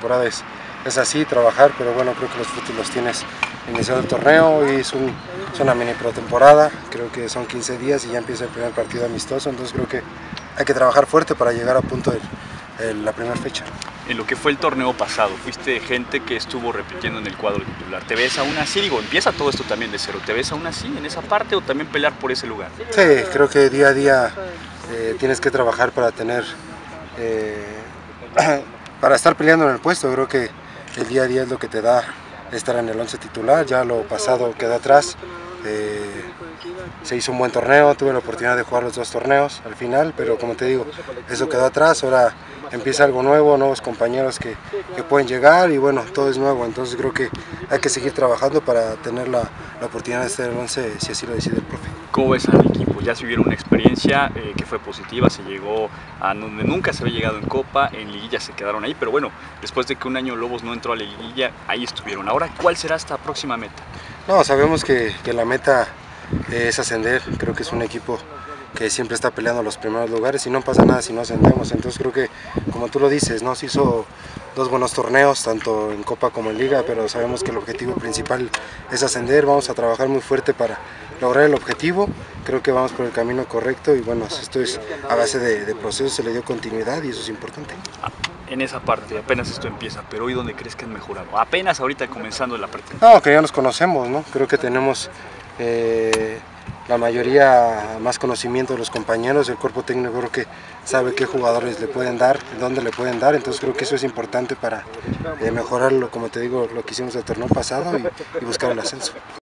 temporada es, es así, trabajar, pero bueno, creo que los frutos los tienes iniciado el torneo y es, un, es una mini pretemporada, creo que son 15 días y ya empieza el primer partido amistoso, entonces creo que hay que trabajar fuerte para llegar a punto de, de la primera fecha. En lo que fue el torneo pasado, fuiste gente que estuvo repitiendo en el cuadro titular. ¿Te ves aún así? Digo, empieza todo esto también de cero. ¿Te ves aún así en esa parte o también pelear por ese lugar? Sí, creo que día a día eh, tienes que trabajar para tener... Eh, para estar peleando en el puesto, creo que el día a día es lo que te da estar en el 11 titular, ya lo pasado queda atrás, eh, se hizo un buen torneo, tuve la oportunidad de jugar los dos torneos al final, pero como te digo, eso quedó atrás, ahora empieza algo nuevo, nuevos compañeros que, que pueden llegar y bueno, todo es nuevo, entonces creo que hay que seguir trabajando para tener la, la oportunidad de estar en el 11 si así lo decide el profe. ¿Cómo ves al equipo? Ya se vivieron una experiencia eh, que fue positiva, se llegó a donde nunca se había llegado en Copa, en Liguilla se quedaron ahí, pero bueno, después de que un año Lobos no entró a la Liguilla, ahí estuvieron. Ahora, ¿cuál será esta próxima meta? No, sabemos que, que la meta es ascender, creo que es un equipo que siempre está peleando los primeros lugares y no pasa nada si no ascendemos. Entonces creo que, como tú lo dices, ¿no? se hizo dos buenos torneos, tanto en Copa como en Liga, pero sabemos que el objetivo principal es ascender, vamos a trabajar muy fuerte para lograr el objetivo, creo que vamos por el camino correcto y bueno, esto es a base de, de proceso, se le dio continuidad y eso es importante. En esa parte, apenas esto empieza, pero hoy dónde crees que han mejorado? Apenas ahorita comenzando la pretemporada. No, que ya nos conocemos, ¿no? Creo que tenemos eh, la mayoría más conocimiento de los compañeros, el cuerpo técnico creo que sabe qué jugadores le pueden dar, dónde le pueden dar, entonces creo que eso es importante para eh, mejorarlo, como te digo, lo que hicimos el torneo pasado y, y buscar el ascenso.